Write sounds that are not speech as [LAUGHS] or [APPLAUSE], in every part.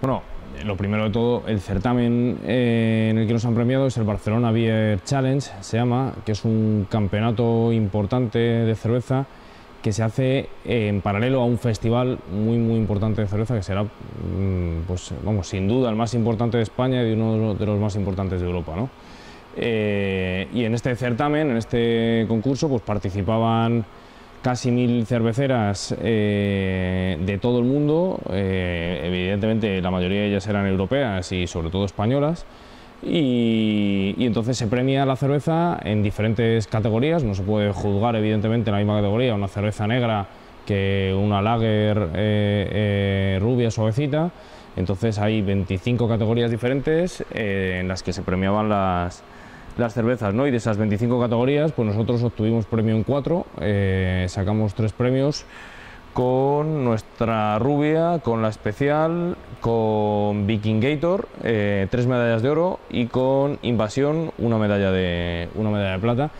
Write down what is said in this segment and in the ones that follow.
Bueno, lo primero de todo, el certamen eh, en el que nos han premiado es el Barcelona Beer Challenge, se llama, que es un campeonato importante de cerveza que se hace en paralelo a un festival muy muy importante de cerveza que será, mm, pues vamos, sin duda el más importante de España y uno de los más importantes de Europa, ¿no? Eh, y en este certamen, en este concurso, pues participaban casi mil cerveceras eh, de todo el mundo, eh, evidentemente la mayoría de ellas eran europeas y sobre todo españolas, y, entonces se premia la cerveza en diferentes categorías, no se puede juzgar evidentemente en la misma categoría una cerveza negra que una lager eh, rubia suavecita, entonces hay 25 categorías diferentes en las que se premiaban las, las cervezas, ¿no? Y de esas 25 categorías, pues nosotros obtuvimos premio en cuatro, eh, sacamos tres premios con nuestra rubia, con la especial, con Viking Gator, eh, tres medallas de oro y con Invasión una medalla de, una medalla de plata.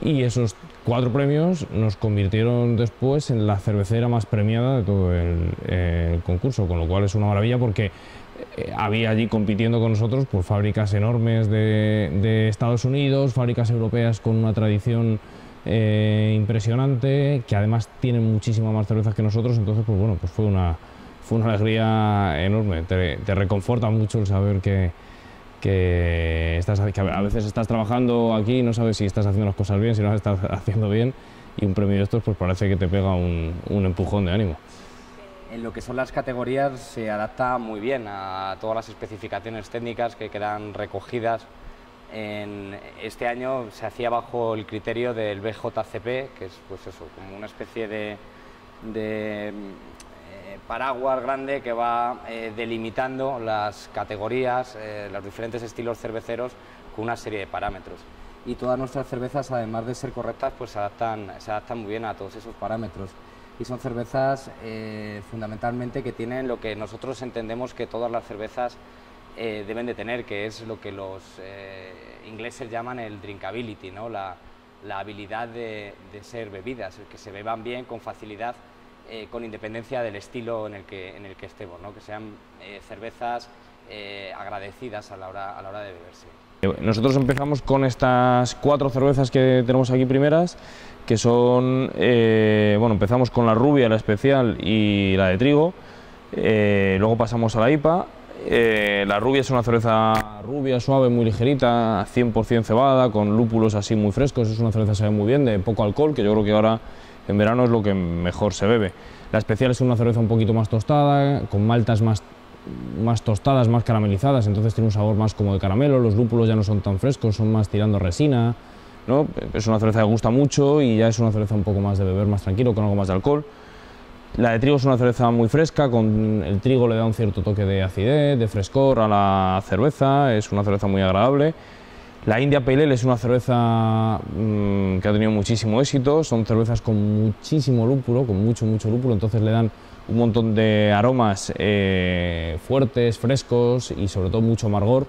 Y esos cuatro premios nos convirtieron después en la cervecera más premiada de todo el concurso, con lo cual es una maravilla porque eh, había allí compitiendo con nosotros pues, fábricas enormes de, Estados Unidos, fábricas europeas con una tradición eh, impresionante, que además tienen muchísima más cervezas que nosotros, entonces pues bueno, pues fue una, fue una alegría enorme, te, reconforta mucho el saber que, que, estás, que a veces estás trabajando aquí y no sabes si estás haciendo las cosas bien, si no las estás [LAUGHS] haciendo bien, y un premio de estos pues parece que te pega un, un empujón de ánimo en lo que son las categorías se adapta muy bien a todas las especificaciones técnicas que quedan recogidas. En este año se hacía bajo el criterio del BJCP, que es pues eso, como una especie de, eh, paraguas grande que va eh, delimitando las categorías, eh, los diferentes estilos cerveceros con una serie de parámetros. Y todas nuestras cervezas, además de ser correctas, pues se adaptan, se adaptan muy bien a todos esos parámetros y son cervezas eh, fundamentalmente que tienen lo que nosotros entendemos que todas las cervezas eh, deben de tener, que es lo que los eh, ingleses llaman el drinkability, ¿no? la, habilidad de, ser bebidas, que se beban bien, con facilidad, con independencia del estilo en el que, en el que estemos, ¿no? que sean cervezas agradecidas a la, hora, a la hora de beberse. Nosotros empezamos con estas cuatro cervezas que tenemos aquí primeras, que son, eh, bueno, empezamos con la rubia, la especial y la de trigo, eh, luego pasamos a la IPA, eh, la rubia es una cerveza rubia, suave, muy ligerita, 100% cebada, con lúpulos así muy frescos, es una cerveza que se ve muy bien, de poco alcohol, que yo creo que ahora en verano es lo que mejor se bebe. La especial es una cerveza un poquito más tostada, con maltas más, más tostadas, más caramelizadas, entonces tiene un sabor más como de caramelo, los lúpulos ya no son tan frescos, son más tirando resina, es una cerveza que gusta mucho y ya es una cerveza un poco más de beber, más tranquilo, con algo más de alcohol. La de trigo es una cerveza muy fresca, con el trigo le da un cierto toque de acidez, de frescor a la cerveza, es una cerveza muy agradable. La India Pale Ale es una cerveza mm, que ha tenido muchísimo éxito, son cervezas con muchísimo lúpulo, con mucho, mucho lúpulo, entonces le dan un montón de aromas eh, fuertes, frescos y sobre todo mucho amargor,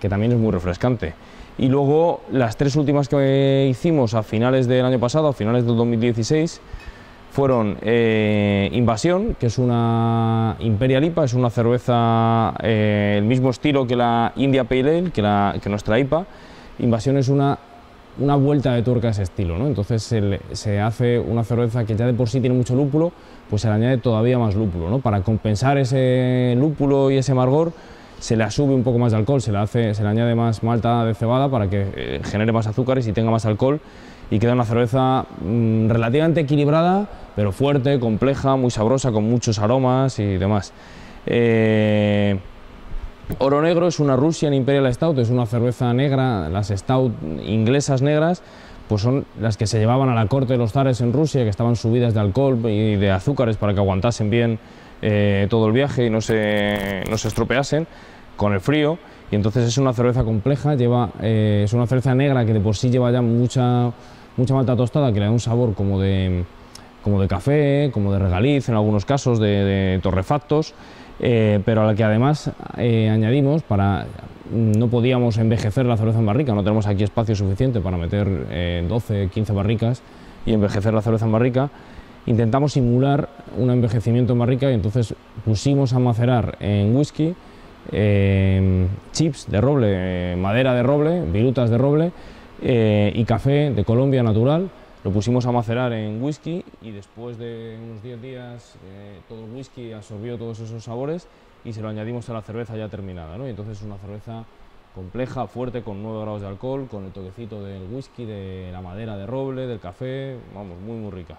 que también es muy refrescante. Y luego las tres últimas que hicimos a finales del año pasado, a finales del 2016, fueron eh, Invasión, que es una Imperial IPA, es una cerveza eh, el mismo estilo que la India Pale Ale, que, la, que nuestra IPA. Invasión es una, una vuelta de tuerca a ese estilo, ¿no? entonces se, se, hace una cerveza que ya de por sí tiene mucho lúpulo, pues se le añade todavía más lúpulo, ¿no? para compensar ese lúpulo y ese amargor se le sube un poco más de alcohol, se le, hace, se le añade más malta de cebada para que eh, genere más azúcares y tenga más alcohol y queda una cerveza mm, relativamente equilibrada, pero fuerte, compleja, muy sabrosa, con muchos aromas y demás. Eh, Oro Negro es una Russian Imperial Stout, es una cerveza negra, las Stout inglesas negras, pues son las que se llevaban a la corte de los zares en Rusia, que estaban subidas de alcohol y de azúcares para que aguantasen bien eh, todo el viaje y no se, no se estropeasen con el frío. Y entonces es una cerveza compleja, lleva, eh, es una cerveza negra que de por sí lleva ya mucha, mucha malta tostada que le da un sabor como de, como de café, como de regaliz en algunos casos, de, torrefactos, eh, pero a la que además añadimos para no podíamos envejecer la cerveza en barrica, no tenemos aquí espacio suficiente para meter 12, 15 barricas y envejecer la cerveza en barrica, intentamos simular un envejecimiento en barrica y entonces pusimos a macerar en whisky eh, chips de roble, madera de roble, virutas de roble y café de Colombia natural lo pusimos a macerar en whisky y después de unos 10 días eh, todo el whisky absorbió todos esos sabores y se lo añadimos a la cerveza ya terminada. ¿no? Y entonces es una cerveza compleja, fuerte, con 9 grados de alcohol, con el toquecito del whisky, de la madera de roble, del café, vamos, muy muy rica.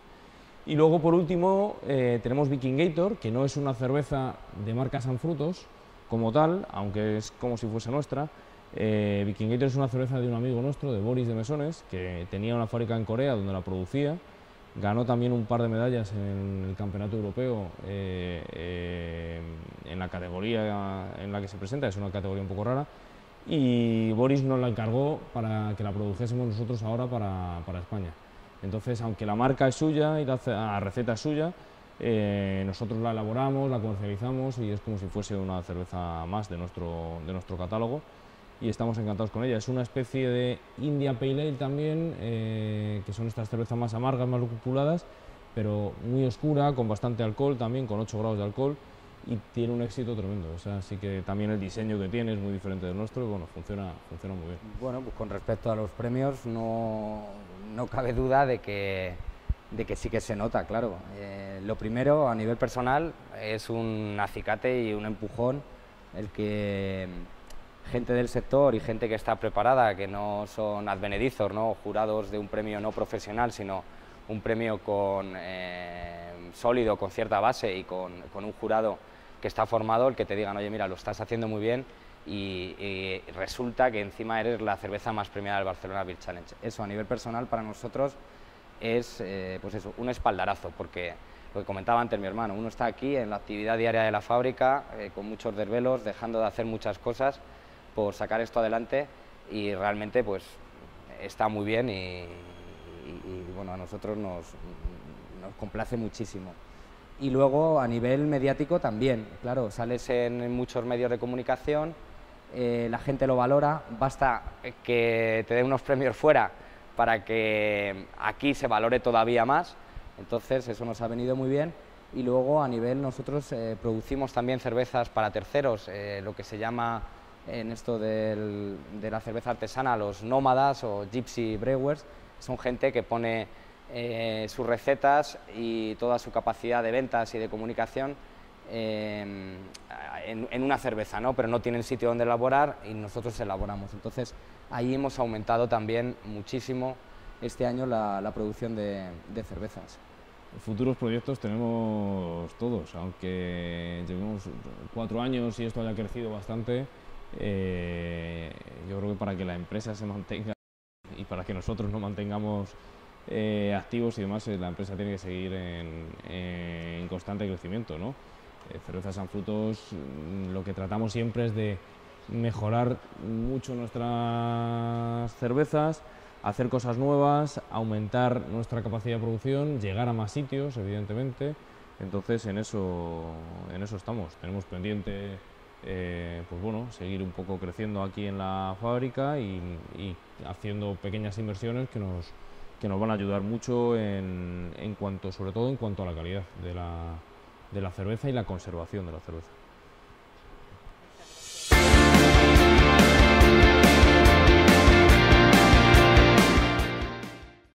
Y luego por último eh, tenemos Viking Gator, que no es una cerveza de marca San Frutos como tal, aunque es como si fuese nuestra, eh, Vikingator es una cerveza de un amigo nuestro, de Boris de Mesones, que tenía una fábrica en Corea donde la producía. Ganó también un par de medallas en el campeonato europeo eh, eh, en la categoría en la que se presenta, es una categoría un poco rara. Y Boris nos la encargó para que la produjésemos nosotros ahora para, para España. Entonces, aunque la marca es suya y la, receta es suya, eh, nosotros la elaboramos, la comercializamos y es como si fuese una cerveza más de nuestro, de nuestro catálogo y estamos encantados con ella. Es una especie de India Pale Ale también, eh, que son estas cervezas más amargas, más lupuladas, pero muy oscura, con bastante alcohol también, con 8 grados de alcohol y tiene un éxito tremendo. Así que también el diseño que tiene es muy diferente del nuestro y bueno, funciona, funciona muy bien. Bueno, pues con respecto a los premios no, no cabe duda de que, de que sí que se nota, claro. Eh, lo primero, a nivel personal, es un acicate y un empujón el que gente del sector y gente que está preparada, que no son advenedizos, ¿no? jurados de un premio no profesional, sino un premio con, eh, sólido, con cierta base y con, un jurado que está formado, el que te digan, oye, mira, lo estás haciendo muy bien y, resulta que encima eres la cerveza más premiada del Barcelona Beer Challenge. Eso a nivel personal para nosotros es eh, pues eso, un espaldarazo, porque lo que comentaba antes mi hermano, uno está aquí en la actividad diaria de la fábrica, eh, con muchos desvelos, dejando de hacer muchas cosas, por sacar esto adelante y realmente pues está muy bien y, bueno, a nosotros nos, nos, complace muchísimo. Y luego a nivel mediático también, claro, sales en muchos medios de comunicación, eh, la gente lo valora, basta que te den unos premios fuera para que aquí se valore todavía más, entonces eso nos ha venido muy bien. Y luego a nivel nosotros eh, producimos también cervezas para terceros, eh, lo que se llama en esto de la cerveza artesana, los nómadas o gypsy brewers, son gente que pone sus recetas y toda su capacidad de ventas y de comunicación em, en, una cerveza, ¿no? pero no tienen sitio donde elaborar y nosotros elaboramos. Entonces ahí hemos aumentado también muchísimo este año la, producción de, de cervezas. Futuros proyectos tenemos todos, aunque llevemos cuatro años y esto haya crecido bastante, eh, yo creo que para que la empresa se mantenga y para que nosotros nos mantengamos eh, activos y demás, eh, la empresa tiene que seguir en, constante crecimiento. ¿no? Cerveza San Frutos, mm, lo que tratamos siempre es de mejorar mucho nuestras cervezas, hacer cosas nuevas, aumentar nuestra capacidad de producción, llegar a más sitios, evidentemente. Entonces, en eso, en eso estamos. Tenemos pendiente eh, pues bueno, seguir un poco creciendo aquí en la fábrica y, haciendo pequeñas inversiones que nos, que nos van a ayudar mucho en, en, cuanto, sobre todo en cuanto a la calidad de la, de la cerveza y la conservación de la cerveza.